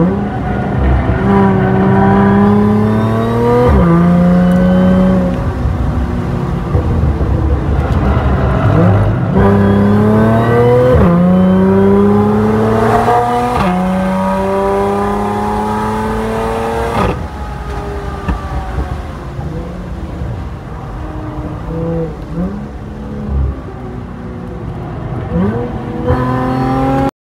mm